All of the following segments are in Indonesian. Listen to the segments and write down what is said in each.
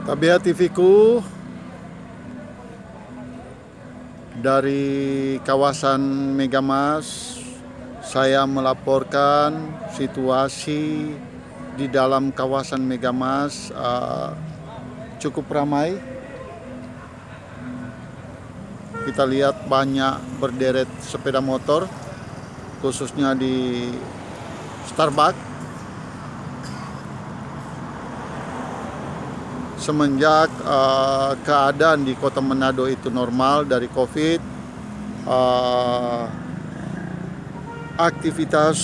Tabiat TV-ku dari kawasan Megamas. Saya melaporkan situasi di dalam kawasan Megamas uh, cukup ramai. Kita lihat banyak berderet sepeda motor khususnya di Starbucks semenjak uh, keadaan di kota Manado itu normal dari COVID, uh, aktivitas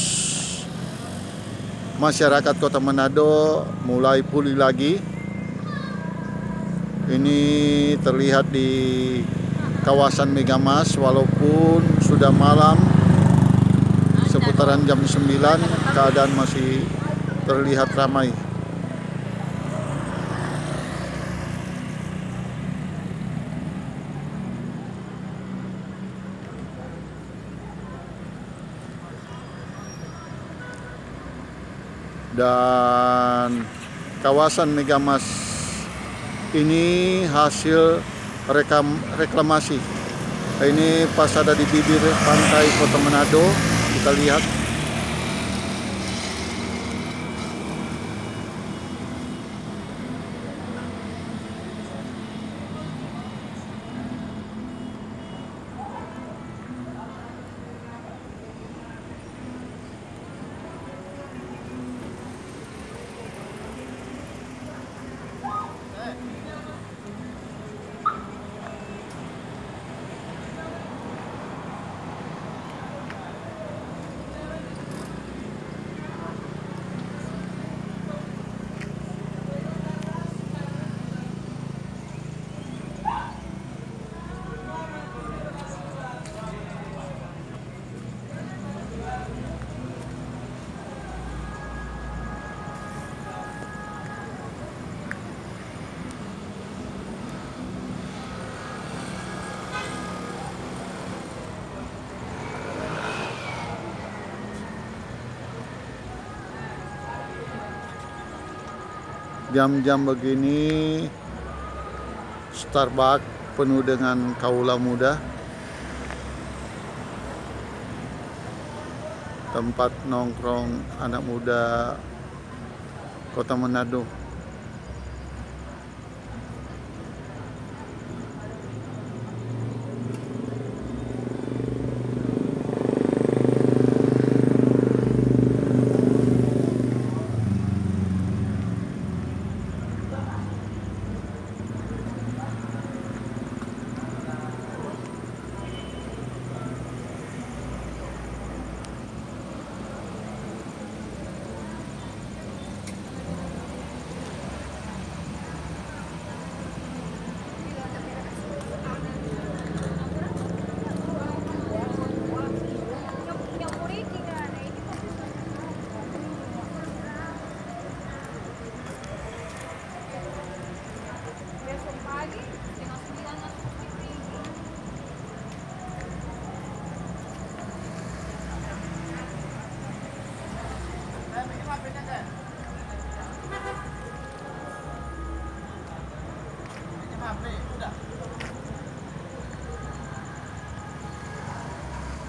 masyarakat kota Manado mulai pulih lagi. Ini terlihat di kawasan Megamas walaupun sudah malam seputaran jam 9 keadaan masih terlihat ramai. Dan kawasan Megamas ini hasil rekam, reklamasi. Ini pas ada di bibir pantai Kota Manado kita lihat jam-jam begini Starbucks penuh dengan kaula muda. Tempat nongkrong anak muda kota Manado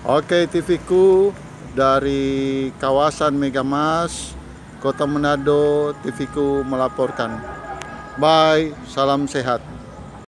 Oke TV-ku dari kawasan Megamas Kota Manado TV-ku melaporkan. Bye, salam sehat.